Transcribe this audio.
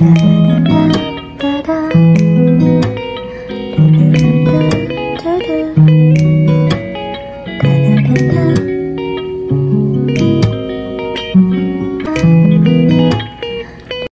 da da da da